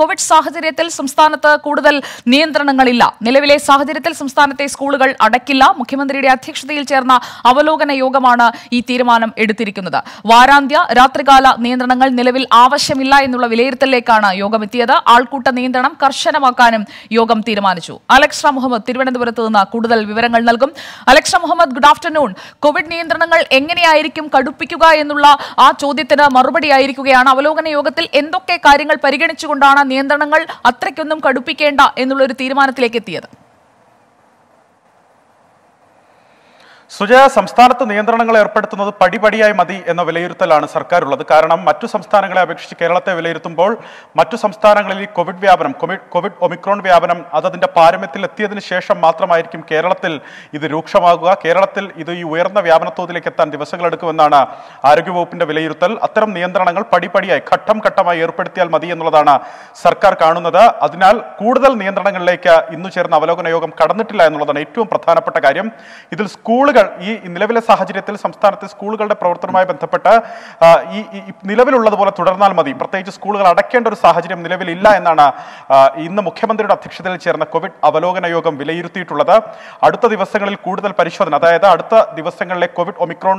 Covid സാഹചര്യത്തിൽ സംസ്ഥാനത്ത് കൂടുതൽ നിയന്ത്രണങ്ങളില്ല. നിലവിലെ സാഹചര്യത്തിൽ സംസ്ഥാനത്തെ സ്കൂളുകൾ അടയ്ക്കില്ല. മുഖ്യമന്ത്രിയുടെ അധ്യക്ഷതയിൽ ചേർന്ന അവലോകന യോഗമാണ് ഈ തീരുമാനം എടുത്തിരിക്കുന്നത്. വാരാന്ത്യ രാത്രികാല നിയന്ത്രണങ്ങൾ നിലവിൽ ആവശ്യമില്ല എന്നുള്ള വിലയിരുത്തലിലേക്കാണ് യോഗം എത്തിയത് ആൾക്കൂട്ട നിയന്ത്രണം കർശനമാക്കാനും യോഗം തീരുമാനിച്ചു. അലക്സ മുഹമ്മദ് തിരുവനന്തപുരത്ത് നിന്ന് കൂടുതൽ വിവരങ്ങൾ നൽകും. Alexa Muhammad good afternoon Covid നിയന്ത്രണങ്ങൾ എങ്ങനെയായിരിക്കും കടുപ്പിക്കുക എന്നുള്ള ആ ചോദ്യത്തിന് മറുപടിയായിരിക്കുകയാണ്. അവലോകന യോഗത്തിൽ എന്തൊക്കെ കാര്യങ്ങൾ പരിഗണിച്ചുകൊണ്ടാണ് നിയന്ത്രണങ്ങൾ അത്രയ്ക്കൊന്നും കടുപ്പിക്കേണ്ട എന്നുള്ളൊരു തീരുമാനത്തിലേക്ക് എത്തിയത്. സുജയ സംസ്ഥാനത്ത് നിയന്ത്രണങ്ങൾ ഏർപ്പെടുത്തുന്നത് പടിപടിയായി മതി എന്ന വിലയിരുത്തലാണ് സർക്കാരുള്ളത്. കാരണം മറ്റു സംസ്ഥാനങ്ങളെ അപേക്ഷിച്ച് കേരളത്തെ വിലയിരുത്തുമ്പോൾ മറ്റു സംസ്ഥാനങ്ങളിൽ ഈ കോവിഡ് വ്യാപനം കോവിഡ് ഒമിക്രോൺ വ്യാപനം അതതിന്റെ പാരമ്യത്തിൽ എത്തിയതിന് ശേഷം മാത്രമായിരിക്കും കേരളത്തിൽ ഇത് രൂക്ഷമാകുക. കേരളത്തിൽ ഇത് ഈ ഉയർന്ന വ്യാപനത്തോതിലേക്ക് എത്താൻ ദിവസങ്ങളെടുക്കുമെന്നാണ് ആരോഗ്യവകുപ്പിന്റെ വിലയിരുത്തൽ. അത്തരം നിയന്ത്രണങ്ങൾ പടിപടിയായി ഘട്ടം ഘട്ടമായി ഏർപ്പെടുത്തിയാൽ മതി എന്നുള്ളതാണ് സർക്കാർ കാണുന്നത്. അതിനാൽ കൂടുതൽ നിയന്ത്രണങ്ങളിലേക്ക് ഇന്ന് ചേർന്ന അവലോകന യോഗം കടന്നിട്ടില്ല എന്നുള്ളതാണ് ഏറ്റവും പ്രധാനപ്പെട്ട കാര്യം. ഇതിൽ സ്കൂളുകൾ ഈ നിലവിലെ സാഹചര്യത്തിൽ സംസ്ഥാനത്തെ സ്കൂളുകളുടെ പ്രവർത്തനവുമായി ബന്ധപ്പെട്ട് ഈ നിലവിലുള്ളതുപോലെ തുടർന്നാൽ മതി. പ്രത്യേകിച്ച് സ്കൂളുകൾ അടയ്ക്കേണ്ട ഒരു സാഹചര്യം നിലവിലില്ല എന്നാണ് ഇന്ന് മുഖ്യമന്ത്രിയുടെ അധ്യക്ഷതയിൽ ചേർന്ന കോവിഡ് അവലോകന യോഗം വിലയിരുത്തിയിട്ടുള്ളത്. അടുത്ത ദിവസങ്ങളിൽ കൂടുതൽ പരിശോധന അതായത് അടുത്ത ദിവസങ്ങളിലെ കോവിഡ് ഒമിക്രോൺ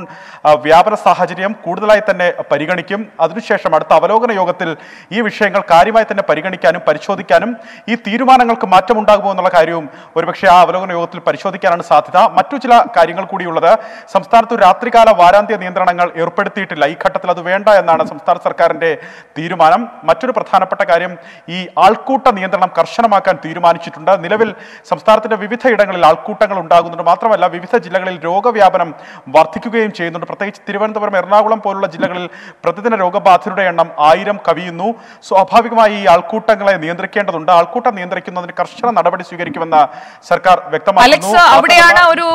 വ്യാപന സാഹചര്യം കൂടുതലായി തന്നെ പരിഗണിക്കും. അതിനുശേഷം അടുത്ത അവലോകന യോഗത്തിൽ ഈ വിഷയങ്ങൾ കാര്യമായി തന്നെ പരിഗണിക്കാനും പരിശോധിക്കാനും ഈ തീരുമാനങ്ങൾക്ക് മാറ്റമുണ്ടാകുമോ എന്നുള്ള കാര്യവും ഒരുപക്ഷെ ആ അവലോകന യോഗത്തിൽ പരിശോധിക്കാനാണ് സാധ്യത. മറ്റു ചില കാര്യങ്ങൾ കൂടിയുള്ളത്. സംസ്ഥാനത്ത് രാത്രികാല വാരാന്ത്യ നിയന്ത്രണങ്ങൾ ഏർപ്പെടുത്തിയിട്ടില്ല. ഈ ഘട്ടത്തിൽ അത് വേണ്ട എന്നാണ് സംസ്ഥാന സർക്കാരിന്റെ തീരുമാനം. മറ്റൊരു പ്രധാനപ്പെട്ട കാര്യം ഈ ആൾക്കൂട്ട നിയന്ത്രണം കർശനമാക്കാൻ തീരുമാനിച്ചിട്ടുണ്ട്. നിലവിൽ സംസ്ഥാനത്തിന്റെ വിവിധ ഇടങ്ങളിൽ ആൾക്കൂട്ടങ്ങൾ ഉണ്ടാകുന്നുണ്ട്. മാത്രമല്ല വിവിധ ജില്ലകളിൽ രോഗവ്യാപനം വർദ്ധിക്കുകയും ചെയ്യുന്നുണ്ട്. പ്രത്യേകിച്ച് തിരുവനന്തപുരം എറണാകുളം പോലുള്ള ജില്ലകളിൽ പ്രതിദിന രോഗബാധിതരുടെ എണ്ണം ആയിരം കവിയുന്നു. സ്വാഭാവികമായി ഈ ആൾക്കൂട്ടങ്ങളെ നിയന്ത്രിക്കേണ്ടതുണ്ട്. ആൾക്കൂട്ടം നിയന്ത്രിക്കുന്നതിന് കർശന നടപടി സ്വീകരിക്കുമെന്ന് സർക്കാർ വ്യക്തമാക്കുന്നു. അവിടെയാണ് ഒരു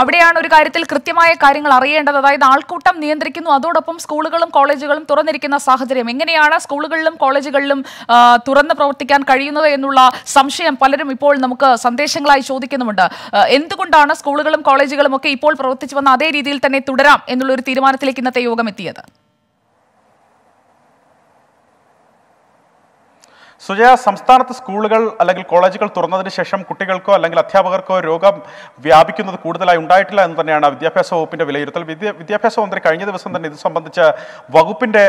അവിടെയാണ് ഒരു കാര്യത്തിൽ കൃത്യമായ കാര്യങ്ങൾ അറിയേണ്ടത്. അതായത് ആൾക്കൂട്ടം നിയന്ത്രിക്കുന്നു. അതോടൊപ്പം സ്കൂളുകളും കോളേജുകളും തുറന്നിരിക്കുന്ന സാഹചര്യം. എങ്ങനെയാണ് സ്കൂളുകളിലും കോളേജുകളിലും തുറന്ന് പ്രവർത്തിക്കാൻ കഴിയുന്നത് എന്നുള്ള സംശയം പലരും ഇപ്പോൾ നമുക്ക് സന്ദേശങ്ങളായി ചോദിക്കുന്നുമുണ്ട്. എന്തുകൊണ്ടാണ് സ്കൂളുകളും കോളേജുകളും ഒക്കെ ഇപ്പോൾ പ്രവർത്തിച്ചു വന്ന അതേ രീതിയിൽ തന്നെ തുടരാം എന്നുള്ള ഒരു തീരുമാനത്തിലേക്ക് ഇന്നത്തെ യോഗം എത്തിയത്? സുജയ സംസ്ഥാനത്ത് സ്കൂളുകൾ അല്ലെങ്കിൽ കോളേജുകൾ തുറന്നതിന് ശേഷം കുട്ടികൾക്കോ അല്ലെങ്കിൽ അധ്യാപകർക്കോ രോഗം വ്യാപിക്കുന്നത് കൂടുതലായി ഉണ്ടായിട്ടില്ല എന്ന് തന്നെയാണ് വിദ്യാഭ്യാസ വകുപ്പിന്റെ വിലയിരുത്തൽ. വിദ്യ വിദ്യാഭ്യാസ മന്ത്രി കഴിഞ്ഞ ദിവസം തന്നെ ഇത് സംബന്ധിച്ച് വകുപ്പിന്റെ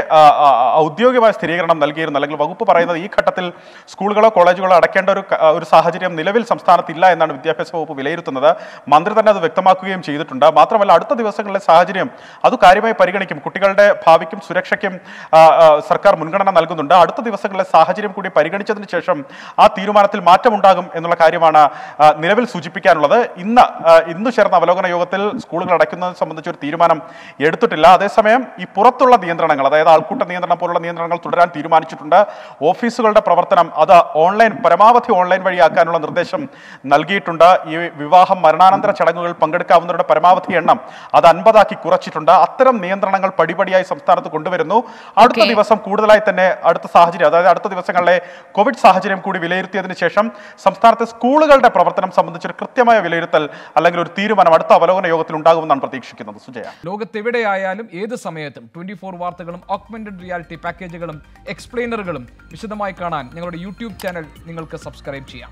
ഔദ്യോഗികമായ സ്ഥിരീകരണം നൽകിയിരുന്നു. അല്ലെങ്കിൽ വകുപ്പ് പറയുന്നത് ഈ ഘട്ടത്തിൽ സ്കൂളുകളോ കോളേജുകളോ അടയ്ക്കേണ്ട ഒരു ഒരു സാഹചര്യം നിലവിൽ സംസ്ഥാനത്തില്ല എന്നാണ് വിദ്യാഭ്യാസ വകുപ്പ് വിലയിരുത്തുന്നത്. മന്ത്രി തന്നെ അത് വ്യക്തമാക്കുകയും ചെയ്തിട്ടുണ്ട്. മാത്രമല്ല അടുത്ത ദിവസങ്ങളിലെ സാഹചര്യം അത് കാര്യമായി പരിഗണിക്കും. കുട്ടികളുടെ ഭാവിക്കും സുരക്ഷയ്ക്കും സർക്കാർ മുൻഗണന നൽകുന്നുണ്ട്. അടുത്ത ദിവസങ്ങളിലെ സാഹചര്യം കൂടി പരിഗണിച്ചതിന് ശേഷം ആ തീരുമാനത്തിൽ മാറ്റമുണ്ടാകും എന്നുള്ള കാര്യമാണ് നിലവിൽ സൂചിപ്പിക്കാനുള്ളത്. ഇന്ന് ഇന്ന് ചേർന്ന അവലോകന യോഗത്തിൽ സ്കൂളുകൾ അടയ്ക്കുന്നത് സംബന്ധിച്ച് ഒരു തീരുമാനം എടുത്തിട്ടില്ല. അതേസമയം ഈ പുറത്തുള്ള നിയന്ത്രണങ്ങൾ അതായത് ആൾക്കൂട്ട നിയന്ത്രണം പോലുള്ള നിയന്ത്രണങ്ങൾ തുടരാൻ തീരുമാനിച്ചിട്ടുണ്ട്. ഓഫീസുകളുടെ പ്രവർത്തനം അത് ഓൺലൈൻ പരമാവധി ഓൺലൈൻ വഴിയാക്കാനുള്ള നിർദ്ദേശം നൽകിയിട്ടുണ്ട്. ഈ വിവാഹം മരണാനന്തര ചടങ്ങുകൾ പങ്കെടുക്കാവുന്നവരുടെ പരമാവധി എണ്ണം അത് അൻപതാക്കി കുറച്ചിട്ടുണ്ട്. അത്തരം നിയന്ത്രണങ്ങൾ പടിപടിയായി സംസ്ഥാനത്ത് കൊണ്ടുവരുന്നു. അടുത്ത ദിവസം കൂടുതലായി തന്നെ അടുത്ത സാഹചര്യം അതായത് അടുത്ത ദിവസങ്ങളിലെ കോവിഡ് സാഹചര്യം കൂടി വിലയിരുത്തിയതിനു ശേഷം സംസ്ഥാനത്തെ സ്കൂളുകളുടെ പ്രവർത്തനം സംബന്ധിച്ചൊരു കൃത്യമായ വിലയിരുത്തൽ അല്ലെങ്കിൽ ഒരു തീരുമാനം അടുത്ത അവലോകന യോഗത്തിൽ ഉണ്ടാകുമെന്നാണ് പ്രതീക്ഷിക്കുന്നത്. സുജയ. ലോകത്തെവിടെയായാലും ഏത് സമയത്തും ട്വന്റി ഫോർ വാർത്തകളും ഓഗ്മെന്റഡ് റിയാലിറ്റി പാക്കേജുകളും എക്സ്പ്ലെയിനറുകളും വിശദമായി കാണാൻ ഞങ്ങളുടെ യൂട്യൂബ് ചാനൽ നിങ്ങൾക്ക് സബ്സ്ക്രൈബ് ചെയ്യാം.